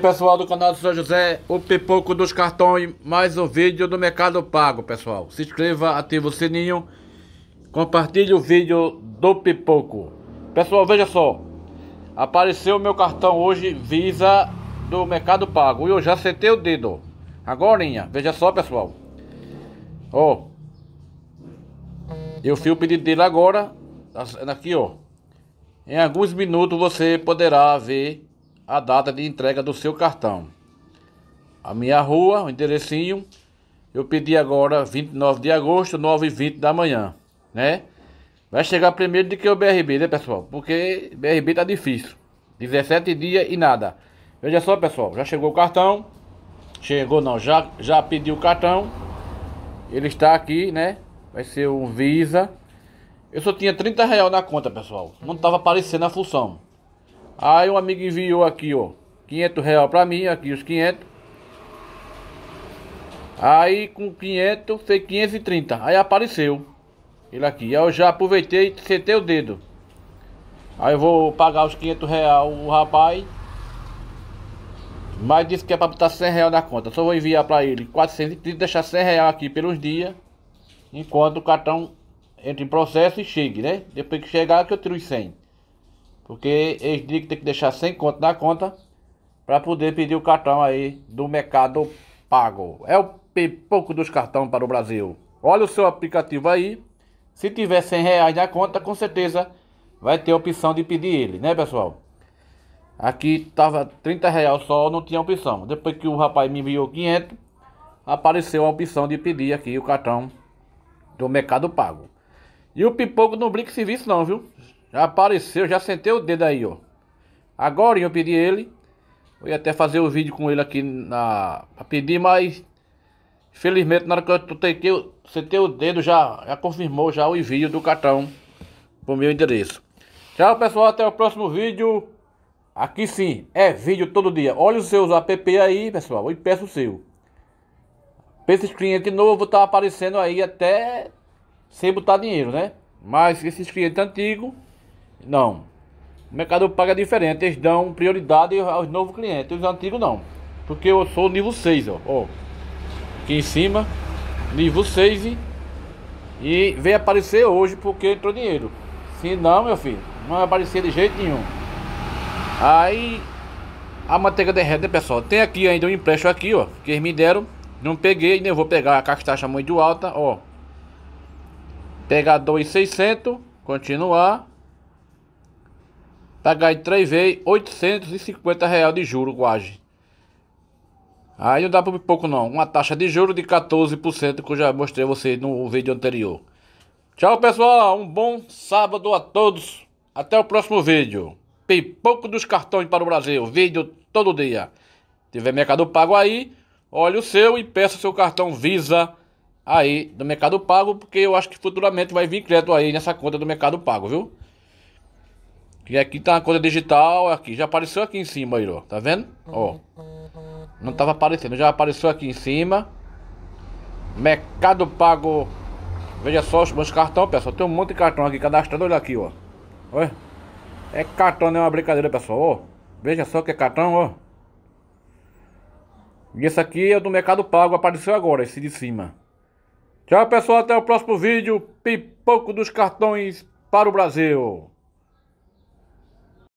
Pessoal do canal do São José, o pipoco dos cartões, mais um vídeo do Mercado Pago, pessoal. Se inscreva, ative o sininho, compartilhe o vídeo do pipoco. Pessoal, veja só, apareceu o meu cartão hoje, Visa do Mercado Pago, e eu já sentei o dedo. Agora, veja só, pessoal. Ó, eu fiz o pedido dele agora, aqui ó. Em alguns minutos você poderá ver a data de entrega do seu cartão. A minha rua, o enderecinho, eu pedi agora 29 de agosto, 9 e 20 da manhã, né? Vai chegar primeiro do que o BRB, né, pessoal? Porque BRB tá difícil. 17 dias e nada. Veja só, pessoal, já chegou o cartão. Chegou não, já, já pediu o cartão. Ele está aqui, né? Vai ser um Visa. Eu só tinha 30 reais na conta, pessoal. Não estava aparecendo a função. Aí um amigo enviou aqui, ó. 500 reais pra mim, aqui os 500. Aí com 500 fez 530. Aí apareceu. Ele aqui. Aí eu já aproveitei e sentei o dedo. Aí eu vou pagar os 500 reais o rapaz. Mas disse que é pra botar 100 reais na conta. Só vou enviar pra ele 430 deixar 100 reais aqui pelos dias. Enquanto o cartão entra em processo e chegue, né? Depois que chegar que eu tiro os 100. Porque eles dizem que tem que deixar 100 conto na conta para poder pedir o cartão aí do Mercado Pago. É o pipoco dos cartões para o Brasil. Olha o seu aplicativo aí. Se tiver 100 reais na conta, com certeza vai ter a opção de pedir ele, né pessoal? Aqui tava 30 reais só, não tinha opção. Depois que o rapaz me enviou 500, apareceu a opção de pedir aqui o cartão do Mercado Pago. E o pipoco não brinca serviço não, viu? Já apareceu, já sentei o dedo aí, ó. Agora eu pedi ele. Eu ia até fazer o vídeo com ele aqui na. Pra pedir, mas. Infelizmente, na hora que eu toquei, eu sentei o dedo, já, já confirmou já o envio do cartão pro meu endereço. Tchau, pessoal. Até o próximo vídeo. Aqui sim, é vídeo todo dia. Olha os seus app aí, pessoal. E peço o seu. Pra esses clientes novos tá aparecendo aí até sem botar dinheiro, né? Mas esses clientes antigos não. O Mercado Pago é diferente. Eles dão prioridade aos novos clientes. Os antigos não. Porque eu sou nível 6, ó. ó. Aqui em cima. Nível 6. E veio aparecer hoje porque entrou dinheiro. Se não, meu filho, não vai aparecer de jeito nenhum. Aí a manteiga derrete, né, pessoal? Tem aqui ainda um empréstimo aqui, ó. Que eles me deram. Não peguei, nem vou pegar a taxa muito alta, ó. Pegar 2,600. Continuar. Pagar em 3 vezes 850 reais de juro quase. Aí não dá para pouco não. Uma taxa de juro de 14% que eu já mostrei a vocês no vídeo anterior. Tchau pessoal, um bom sábado a todos. Até o próximo vídeo. Pipoco dos cartões para o Brasil. Vídeo todo dia. Se tiver Mercado Pago aí, olhe o seu e peça seu cartão Visa aí do Mercado Pago, porque eu acho que futuramente vai vir crédito aí nessa conta do Mercado Pago, viu? E aqui tá a conta digital, aqui, já apareceu aqui em cima aí, ó, tá vendo? Ó, não tava aparecendo, já apareceu aqui em cima. Mercado Pago, veja só os meus cartões, pessoal, tem um monte de cartão aqui cadastrado, olha aqui, ó. Olha, é cartão, não é uma brincadeira, pessoal, ó. Veja só que é cartão, ó. E esse aqui é do Mercado Pago, apareceu agora, esse de cima. Tchau, pessoal, até o próximo vídeo. Pipoco dos cartões para o Brasil.